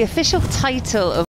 The official title of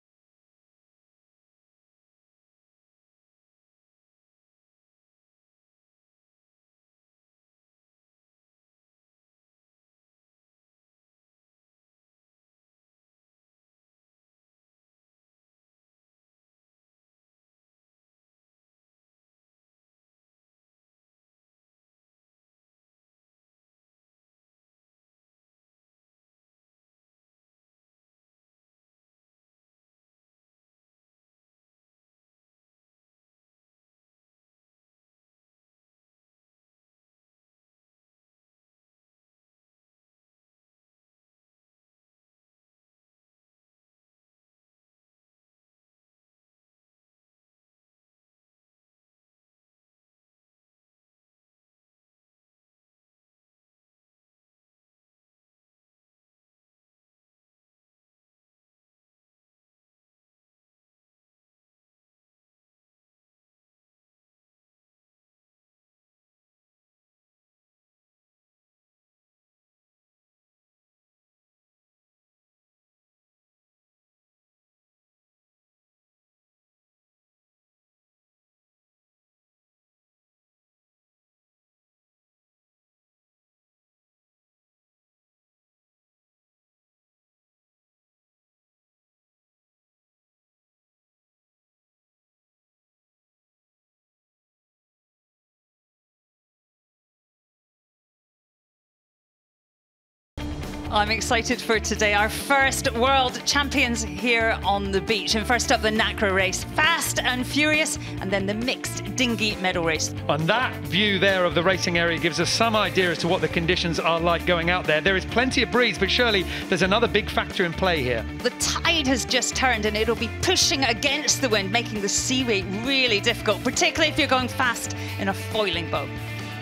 I'm excited for today. Our first world champions here on the beach. And first up, the NACRA race. Fast and furious, and then the mixed dinghy medal race. And that view there of the racing area gives us some idea as to what the conditions are like going out there. There is plenty of breeze, but surely there's another big factor in play here. The tide has just turned and it'll be pushing against the wind, making the seaway really difficult, particularly if you're going fast in a foiling boat.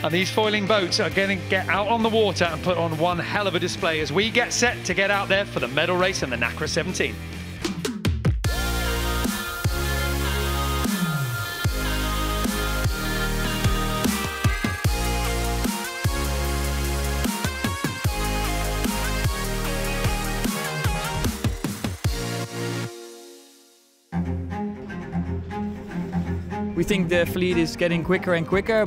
And these foiling boats are going to get out on the water and put on one hell of a display as we get set to get out there for the medal race in the NACRA 17. We think the fleet is getting quicker and quicker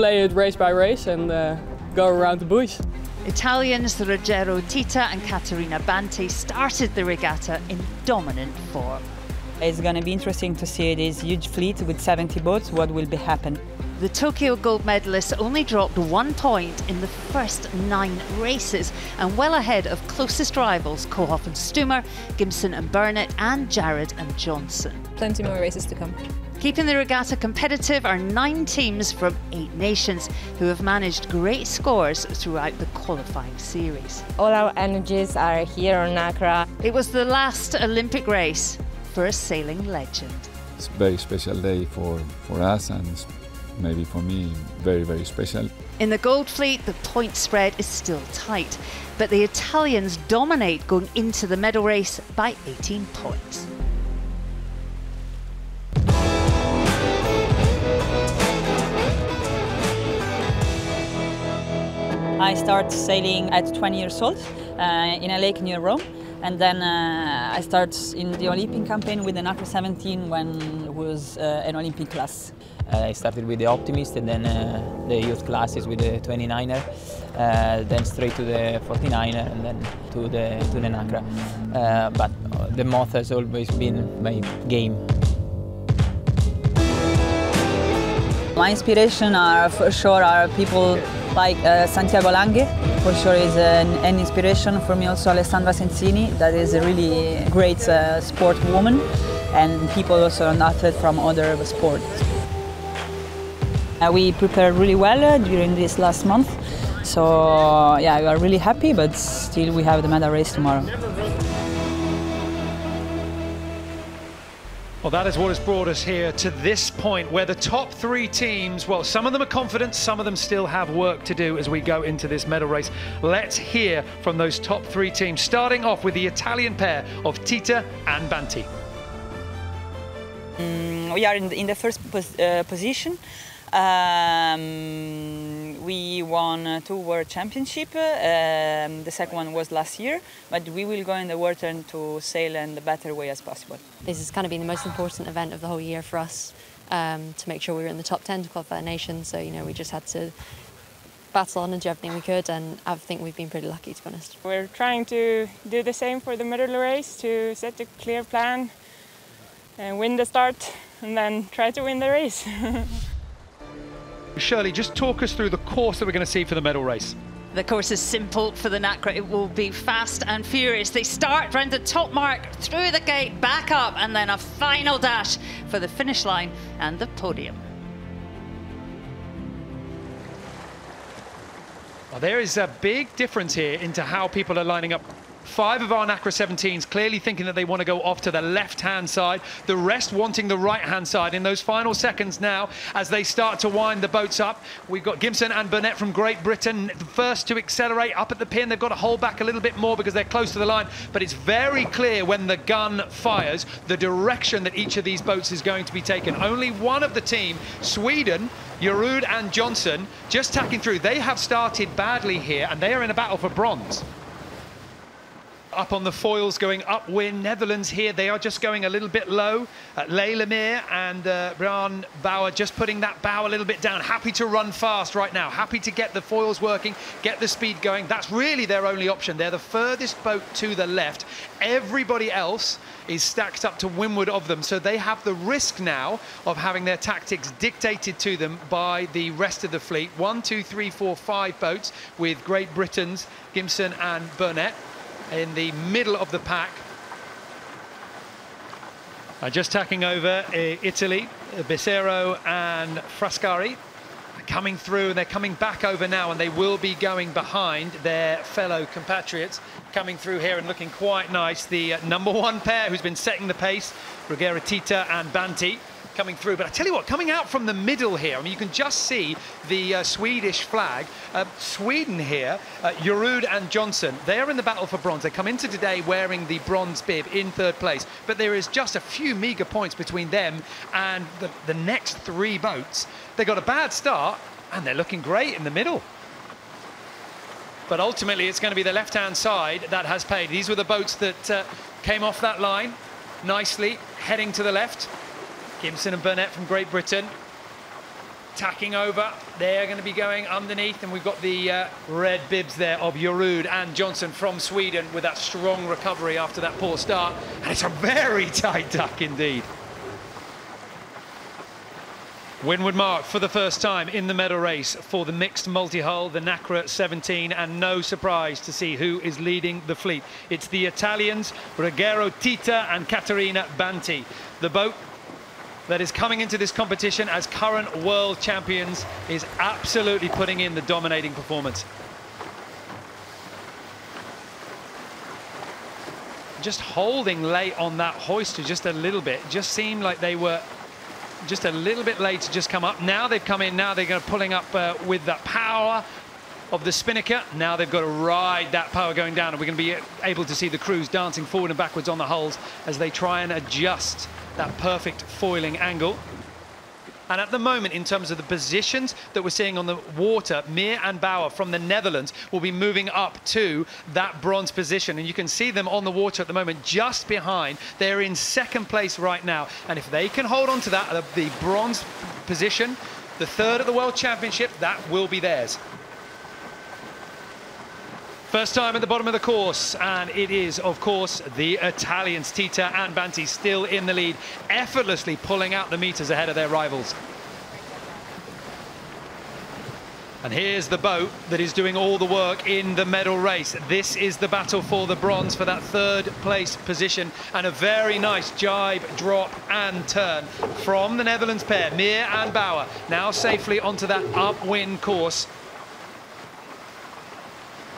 play it race by race and uh, go around the buoys. Italians Ruggero Tita and Caterina Banti started the regatta in dominant form. It's going to be interesting to see this huge fleet with 70 boats, what will be happen. The Tokyo gold medalists only dropped one point in the first nine races and well ahead of closest rivals Kohlhoff and Stumer, Gimson and Burnett, and Järudd and Jonsson. Plenty more races to come. Keeping the regatta competitive are nine teams from eight nations who have managed great scores throughout the qualifying series. All our energies are here on NACRA. It was the last Olympic race for a sailing legend. It's a very special day for, for us and maybe for me very, very special. In the Gold Fleet, the point spread is still tight, but the Italians dominate going into the medal race by 18 points. I started sailing at 20 years old uh, in a lake near Rome. And then uh, I started in the Olympic campaign with the NACRA 17 when it was uh, an Olympic class. Uh, I started with the Optimist and then uh, the youth classes with the 29er, uh, then straight to the 49er and then to the, to the NACRA. but the moth has always been my game. My inspiration are for sure are people like uh, Santiago Lange, for sure is an, an, inspiration for me also Alessandra Sensini, that is a really great uh, sport woman and people also an athlete from other sports. Uh, we prepared really well uh, during this last month, so yeah, we are really happy, but still we have the medal race tomorrow. Well, that is what has brought us here to this point where the top three teams, well, some of them are confident, some of them still have work to do as we go into this medal race. Let's hear from those top three teams, starting off with the Italian pair of Tita and Banti. Mm, we are in the, in the first pos uh, position. Um, we won two World Championship. Um, the second one was last year, but we will go in the water to sail in the better way as possible. This has kind of been the most important event of the whole year for us um, to make sure we were in the top 10 to qualify the nation. So, you know, we just had to battle on and do everything we could, and I think we've been pretty lucky, to be honest. We're trying to do the same for the medal race to set a clear plan and win the start and then try to win the race. Shirley, just talk us through the course that we're going to see for the medal race. The course is simple for the NACRA. It will be fast and furious. They start round the top mark, through the gate, back up, and then a final dash for the finish line and the podium. Well, there is a big difference here into how people are lining up Five of our NACRA 17s clearly thinking that they want to go off to the left-hand side. The rest wanting the right-hand side. In those final seconds now, as they start to wind the boats up, we've got Gimson and Burnett from Great Britain, the first to accelerate up at the pin. They've got to hold back a little bit more because they're close to the line. But it's very clear when the gun fires the direction that each of these boats is going to be taken. Only one of the team, Sweden, Järudd and Jonsson, just tacking through. They have started badly here and they are in a battle for bronze. Up on the foils going upwind. Netherlands here, they are just going a little bit low. Uh, Leylemire and uh, Brian Bauer just putting that bow a little bit down. Happy to run fast right now. Happy to get the foils working, get the speed going. That's really their only option. They're the furthest boat to the left. Everybody else is stacked up to windward of them. So they have the risk now of having their tactics dictated to them by the rest of the fleet. One, two, three, four, five boats with Great Britain's Gimson and Burnett in the middle of the pack. Uh, just tacking over uh, Italy, uh, Bissaro and Frascari coming through and they're coming back over now and they will be going behind their fellow compatriots coming through here and looking quite nice. The uh, number one pair who's been setting the pace, Ruggero Tita and Banti coming through. But I tell you what, coming out from the middle here, I mean, you can just see the uh, Swedish flag. Uh, Sweden here, uh, Järudd and Jonsson, they are in the battle for bronze. They come into today wearing the bronze bib in third place. But there is just a few meagre points between them and the, the next three boats. They got a bad start and they're looking great in the middle but ultimately it's going to be the left-hand side that has paid. These were the boats that uh, came off that line nicely, heading to the left. Gimson and Burnett from Great Britain tacking over. They're going to be going underneath, and we've got the uh, red bibs there of Järudd and Jonsson from Sweden with that strong recovery after that poor start. And it's a very tight duck indeed. Windward mark for the first time in the medal race for the mixed multi-hull, the NACRA 17, and no surprise to see who is leading the fleet. It's the Italians, Ruggero Tita and Caterina Banti. The boat that is coming into this competition as current world champions is absolutely putting in the dominating performance. Just holding late on that hoister just a little bit. Just seemed like they were just a little bit late to just come up. Now they've come in, now they're going to pulling up uh, with that power of the spinnaker. Now they've got to ride that power going down, and we're going to be able to see the crews dancing forward and backwards on the hulls as they try and adjust that perfect foiling angle. And at the moment, in terms of the positions that we're seeing on the water, Mir and Bauer from the Netherlands will be moving up to that bronze position. And you can see them on the water at the moment, just behind. They're in second place right now. And if they can hold on to that, uh, the bronze position, the third at the World Championship, that will be theirs. First time at the bottom of the course, and it is, of course, the Italians, Tita and Banti, still in the lead, effortlessly pulling out the meters ahead of their rivals. And here's the boat that is doing all the work in the medal race. This is the battle for the bronze for that third place position. And a very nice jibe, drop and turn from the Netherlands pair, Mir and Bauer. Now safely onto that upwind course.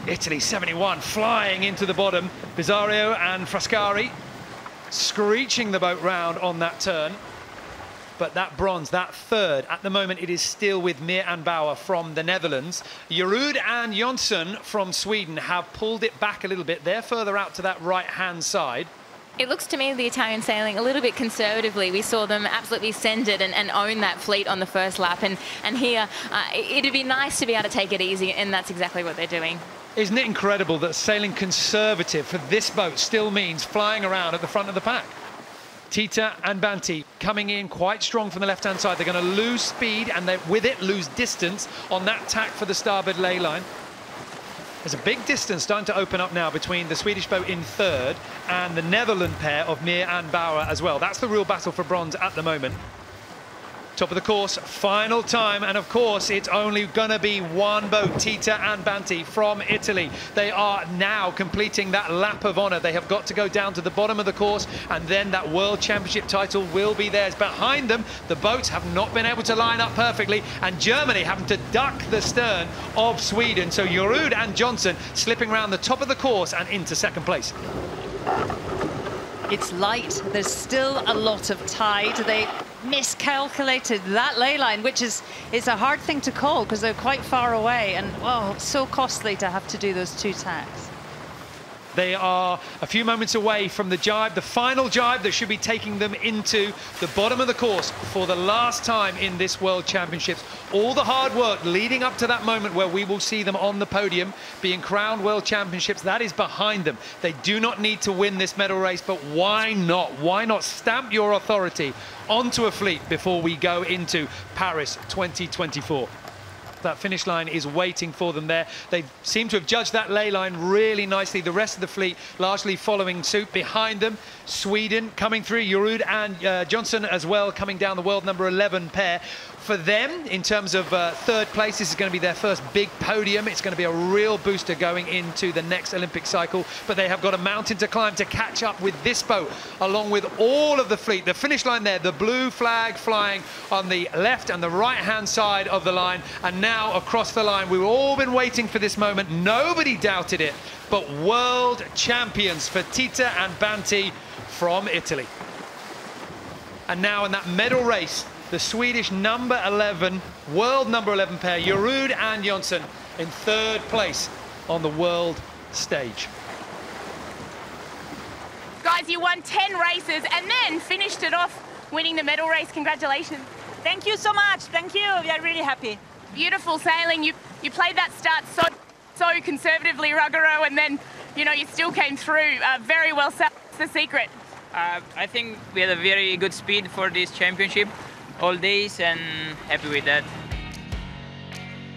Italy 71 flying into the bottom. Bissaro and Frascari screeching the boat round on that turn. But that bronze, that third, at the moment it is still with Mir and Bauer from the Netherlands. Järudd and Jonsson from Sweden have pulled it back a little bit. They're further out to that right-hand side. It looks to me the Italian sailing a little bit conservatively. We saw them absolutely send it and, and own that fleet on the first lap. And, and here, uh, it'd be nice to be able to take it easy, and that's exactly what they're doing. Isn't it incredible that sailing conservative for this boat still means flying around at the front of the pack? Tita and Banti coming in quite strong from the left-hand side. They're going to lose speed and they with it lose distance on that tack for the starboard layline. There's a big distance starting to open up now between the Swedish boat in third and the Netherland pair of Mir and Bauer as well. That's the real battle for bronze at the moment. Top of the course, final time, and of course it's only gonna be one boat, Tita and Banti from Italy. They are now completing that lap of honor. They have got to go down to the bottom of the course, and then that World Championship title will be theirs. Behind them, the boats have not been able to line up perfectly, and Germany having to duck the stern of Sweden. So Järudd and Jonsson slipping around the top of the course and into second place. It's light. There's still a lot of tide. They miscalculated that layline, which is is a hard thing to call because they're quite far away and oh, so costly to have to do those two tacks. They are a few moments away from the jibe, the final jibe that should be taking them into the bottom of the course for the last time in this World Championships. All the hard work leading up to that moment where we will see them on the podium being crowned World Championships, that is behind them. They do not need to win this medal race, but why not? Why not stamp your authority onto a fleet before we go into Paris 2024? That finish line is waiting for them there. They seem to have judged that layline really nicely. The rest of the fleet largely following suit behind them. Sweden coming through, Järudd and uh, Jonsson as well coming down the world number 11 pair for them in terms of uh, third place. This is going to be their first big podium. It's going to be a real booster going into the next Olympic cycle. But they have got a mountain to climb to catch up with this boat, along with all of the fleet. The finish line there, the blue flag flying on the left and the right-hand side of the line. And now across the line, we've all been waiting for this moment. Nobody doubted it, but world champions for Tita and Banti from Italy. And now in that medal race, the Swedish number 11, world number 11 pair, Järudd and Jonsson in third place on the world stage. Guys, you won 10 races and then finished it off winning the medal race. Congratulations. Thank you so much. Thank you. We are really happy. Beautiful sailing. You you played that start so so conservatively, Ruggero, and then you know you still came through uh, very well. What's the secret? Uh, I think we had a very good speed for this championship all days and happy with that.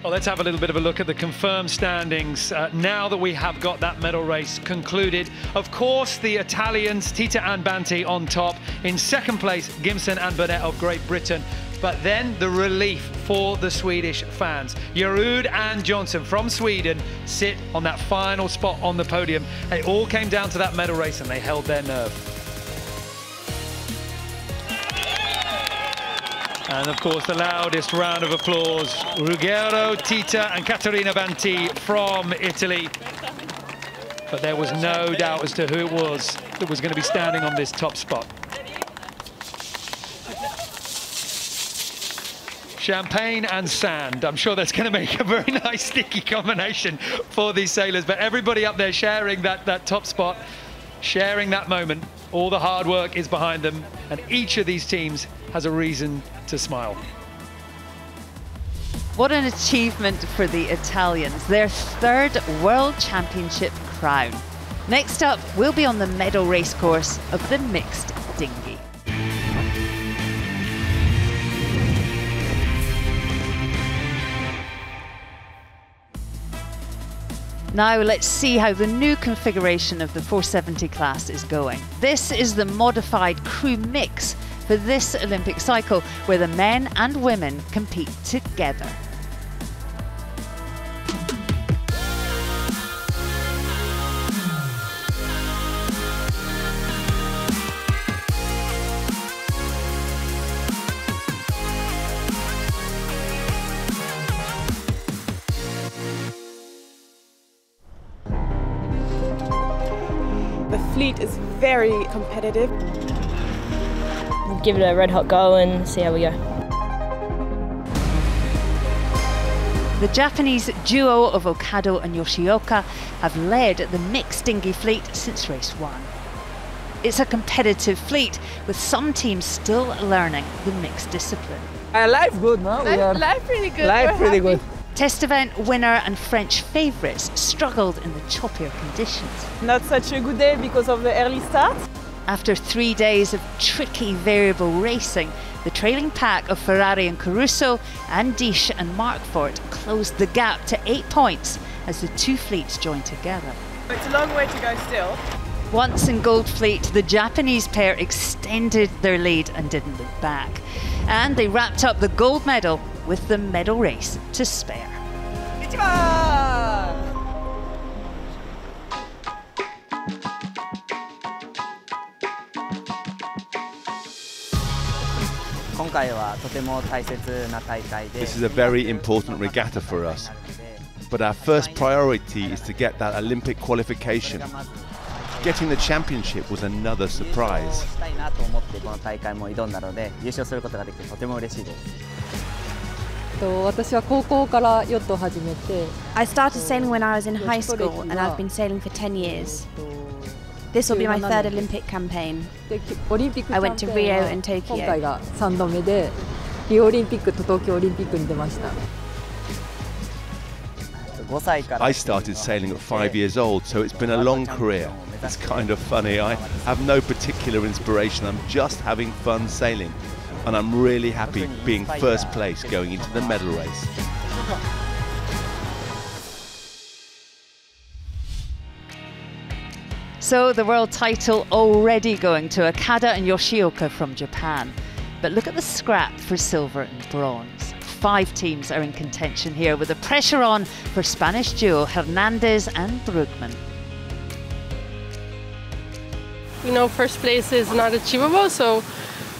Well, let's have a little bit of a look at the confirmed standings uh, now that we have got that medal race concluded. Of course, the Italians, Tita and Banti on top. In second place, Gimson and Burnett of Great Britain. But then the relief for the Swedish fans. Järudd and Jonsson from Sweden sit on that final spot on the podium. It all came down to that medal race and they held their nerve. And of course, the loudest round of applause, Ruggero, Tita and Caterina Banti from Italy. But there was no doubt as to who it was that was going to be standing on this top spot. Champagne and sand. I'm sure that's going to make a very nice sticky combination for these sailors. But everybody up there sharing that, that top spot, sharing that moment. All the hard work is behind them. And each of these teams has a reason to smile. What an achievement for the Italians, their third World Championship crown. Next up, we'll be on the medal race course of the mixed dinghy. Now let's see how the new configuration of the 470 class is going. This is the modified crew mix for this Olympic cycle where the men and women compete together. The fleet is very competitive give it a red hot go and see how we go. The Japanese duo of Okada and Yoshioka have led the mixed dinghy fleet since race one. It's a competitive fleet, with some teams still learning the mixed discipline. Uh, life good, no? Life, life pretty good. Life We're pretty happy. good. Test event winner and French favourites struggled in the choppier conditions. Not such a good day because of the early start. After three days of tricky variable racing, the trailing pack of Ferrari and Caruso and Dish and Markfort closed the gap to eight points as the two fleets joined together. It's a long way to go still. Once in Gold Fleet, the Japanese pair extended their lead and didn't look back. And they wrapped up the gold medal with the medal race to spare. 一 This is a very important regatta for us. But our first priority is to get that Olympic qualification. Getting the championship was another surprise. I started sailing when I was in high school and I've been sailing for 10 years. This will be my third Olympic campaign. でオリンピックキ I ャン went to ペーン Rio は and Tokyo. 今回が3度目でリオオリンピックと東京オリンピックに出ました 5歳から I started sailing at five years old, so it's been a long career. It's kind of funny. I have no particular inspiration. I'm just having fun sailing. And I'm really happy being first place going into the medal race. So the world title already going to Okada and Yoshioka from Japan. But look at the scrap for silver and bronze. Five teams are in contention here with the pressure on for Spanish duo Hernandez and Brugman. We know first place is not achievable, so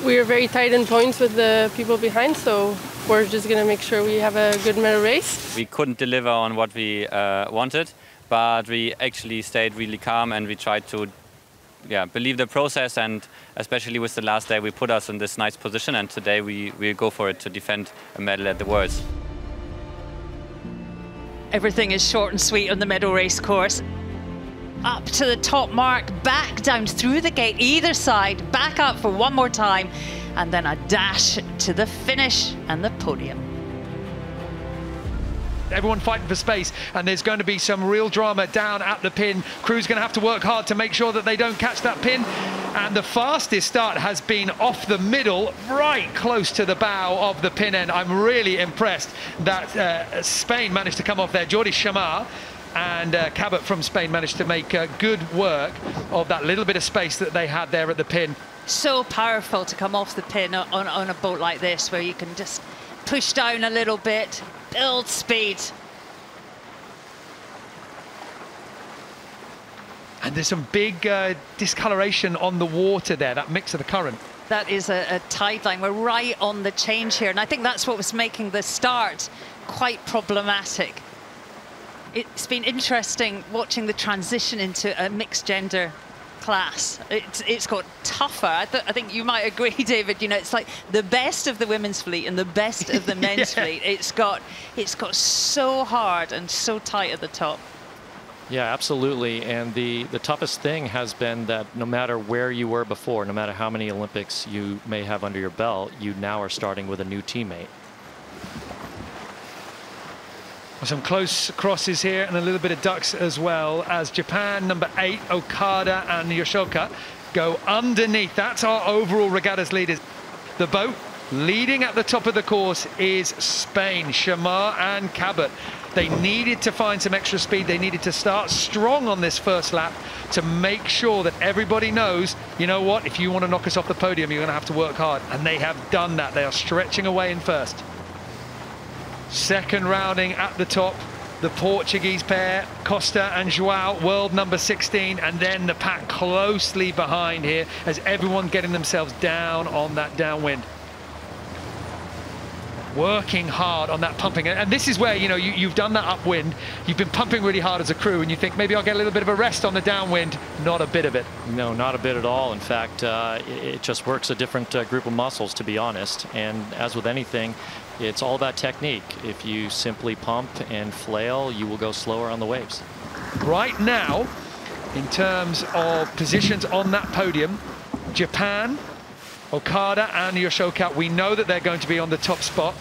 we are very tight in points with the people behind. So we're just going to make sure we have a good medal race. We couldn't deliver on what we uh, wanted, but we actually stayed really calm and we tried to yeah, believe the process and especially with the last day we put us in this nice position and today we, we go for it to defend a medal at the Worlds. Everything is short and sweet on the medal race course. Up to the top mark, back down through the gate, either side, back up for one more time, and then a dash to the finish and the podium. Everyone fighting for space, and there's going to be some real drama down at the pin. Crew's going to have to work hard to make sure that they don't catch that pin. And the fastest start has been off the middle, right close to the bow of the pin end. I'm really impressed that uh, Spain managed to come off there. Jordi Xammar and uh, Cabot from Spain managed to make uh, good work of that little bit of space that they had there at the pin. So powerful to come off the pin on, on a boat like this, where you can just push down a little bit, build speed. And there's some big uh, discoloration on the water there, that mix of the current. That is a, a tide line. We're right on the change here, and I think that's what was making the start quite problematic. It's been interesting watching the transition into a mixed gender class. It's, it's got tougher. I, th I think you might agree, David. You know, it's like the best of the women's fleet and the best of the men's Yeah. fleet. It's got, it's got so hard and so tight at the top. Yeah, absolutely. And the, the toughest thing has been that no matter where you were before, no matter how many Olympics you may have under your belt, you now are starting with a new teammate. Some close crosses here and a little bit of ducks as well as Japan, number eight, Okada and Yoshioka go underneath. That's our overall regattas leaders. The boat leading at the top of the course is Spain, Xammar and Cabot. They needed to find some extra speed. They needed to start strong on this first lap to make sure that everybody knows, you know what, if you want to knock us off the podium, you're going to have to work hard. And they have done that. They are stretching away in first. Second rounding at the top, the Portuguese pair, Costa and Joao, world number 16, and then the pack closely behind here as everyone getting themselves down on that downwind. Working hard on that pumping, and this is where you know you, you've done that upwind. You've been pumping really hard as a crew, and you think maybe I'll get a little bit of a rest on the downwind. Not a bit of it. No, not a bit at all. In fact, uh, it, it just works a different uh, group of muscles, to be honest. And as with anything, it's all about technique. If you simply pump and flail, you will go slower on the waves. Right now, in terms of positions on that podium. Japan, Okada and Yoshioka, we know that they're going to be on the top spot.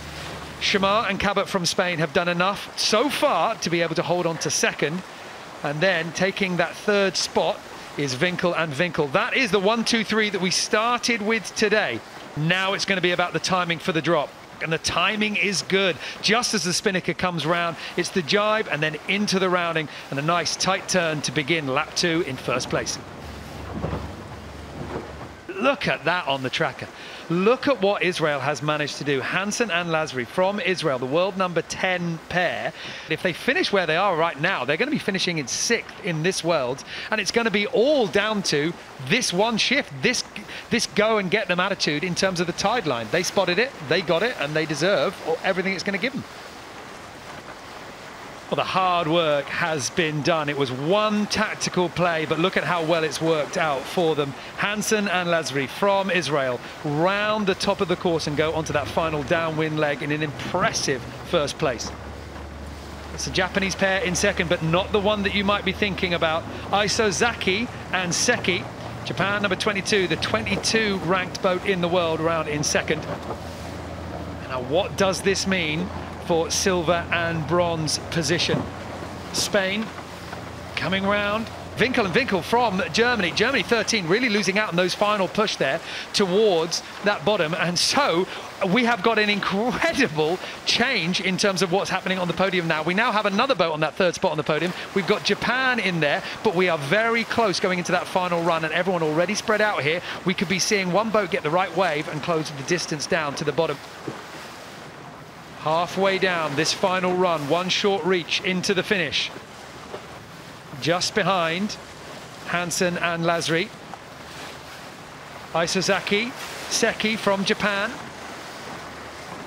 Xammar and Cabot from Spain have done enough so far to be able to hold on to second. And then taking that third spot is Winkel and Winkel. That is the one, two, three that we started with today. Now it's going to be about the timing for the drop. And the timing is good. Just as the spinnaker comes round, it's the jibe and then into the rounding and a nice tight turn to begin lap two in first place. Look at that on the tracker. Look at what Israel has managed to do. Hansen and Lasry from Israel, the world number 10 pair. If they finish where they are right now, they're going to be finishing in sixth in this world. And it's going to be all down to this one shift, this, this go and get them attitude in terms of the tide line. They spotted it, they got it, and they deserve everything it's going to give them. Well, the hard work has been done. It was one tactical play, but look at how well it's worked out for them. Hansen and Lasry from Israel round the top of the course and go onto that final downwind leg in an impressive first place. It's a Japanese pair in second, but not the one that you might be thinking about. Isozaki and Seki. Japan number 22, the 22 ranked boat in the world, around in second. Now, what does this mean for silver and bronze position. Spain coming round. Winkel and Winkel from Germany. Germany 13 really losing out on those final push there towards that bottom. And so we have got an incredible change in terms of what's happening on the podium now. We now have another boat on that third spot on the podium. We've got Japan in there, but we are very close going into that final run and everyone already spread out here. We could be seeing one boat get the right wave and close the distance down to the bottom. Halfway down this final run, one short reach into the finish. Just behind Hansen and Lasry. Isozaki, Seki from Japan.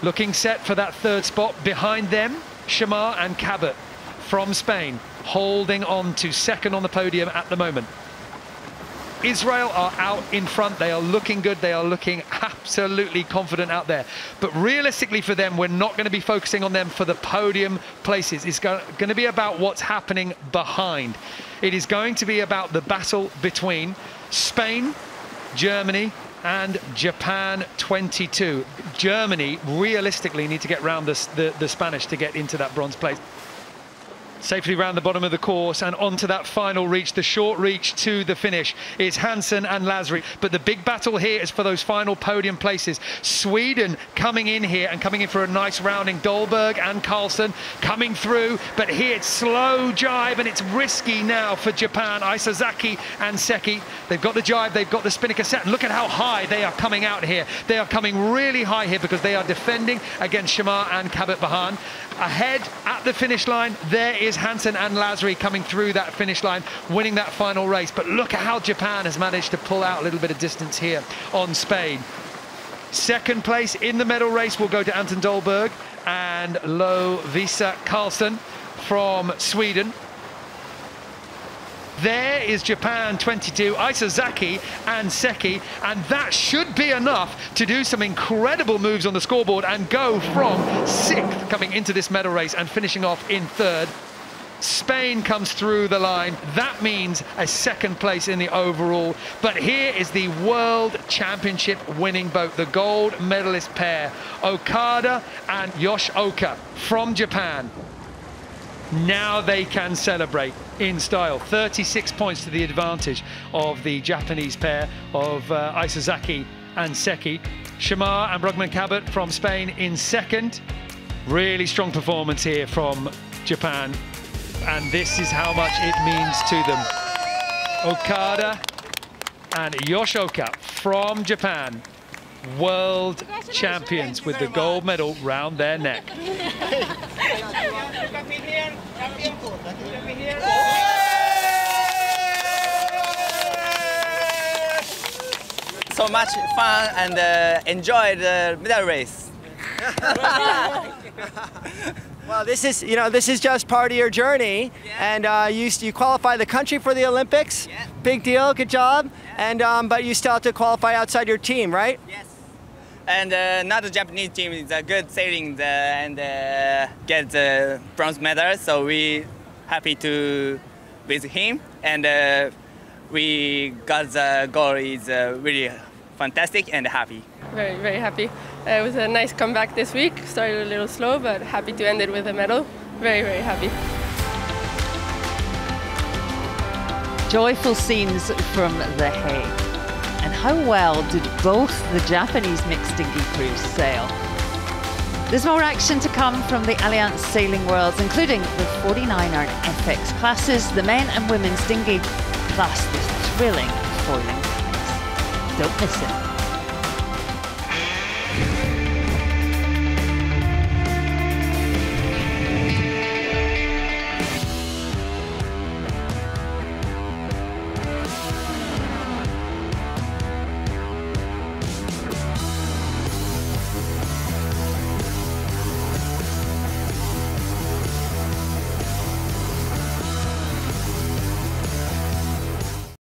Looking set for that third spot. Behind them, Xammar and Cabot from Spain, holding on to second on the podium at the moment. Israel are out in front. They are looking good. They are looking absolutely confident out there. But realistically for them, we're not going to be focusing on them for the podium places. It's going to be about what's happening behind. It is going to be about the battle between Spain, Germany, and Japan 22. Germany realistically need to get round the, the, the Spanish to get into that bronze place safely round the bottom of the course and onto that final reach, the short reach to the finish. It's Hansen and Lasry. But the big battle here is for those final podium places. Sweden coming in here and coming in for a nice rounding. Dahlberg and Carlson coming through, but here it's slow jibe and it's risky now for Japan. Isozaki and Seki, they've got the jibe, they've got the spinnaker set. And look at how high they are coming out here. They are coming really high here because they are defending against Xammar and Cabot Bahan. Ahead at the finish line, there is Hansen and Lasry coming through that finish line, winning that final race. But look at how Japan has managed to pull out a little bit of distance here on Spain. Second place in the medal race will go to Anton Dahlberg and Lovisa Carlson from Sweden. There is Japan 22, Isozaki and Seki, and that should be enough to do some incredible moves on the scoreboard and go from sixth coming into this medal race and finishing off in third. Spain comes through the line. That means a second place in the overall. But here is the World Championship winning boat, the gold medalist pair, Okada and Yoshioka from Japan. Now they can celebrate in style. 36 points to the advantage of the Japanese pair of uh, Isozaki and Seki. Xammar and Brugman Cabot from Spain in second. Really strong performance here from Japan. And this is how much it means to them. Okada and Yoshioka from Japan world champions with the gold medal round their neck. So much fun and uh, enjoy the medal race. Well, this is you know this is just part of your journey, yeah. and uh, you you qualify the country for the Olympics. Yeah. Big deal, good job. Yeah. And um, but you still have to qualify outside your team, right? Yes. And uh, not the Japanese team is a good sailing the, and uh, get the bronze medal, so we happy to with him. and uh, we got the goal is uh, really fantastic and happy. Very, very happy. Uh, it was a nice comeback this week. Started a little slow, but happy to end it with a medal. Very, very happy. Joyful scenes from The Hague. And how well did both the Japanese mixed dinghy crews sail? There's more action to come from the Allianz Sailing Worlds, including the 49er and FX classes, the men and women's dinghy, plus this thrilling foiling race. Don't miss it.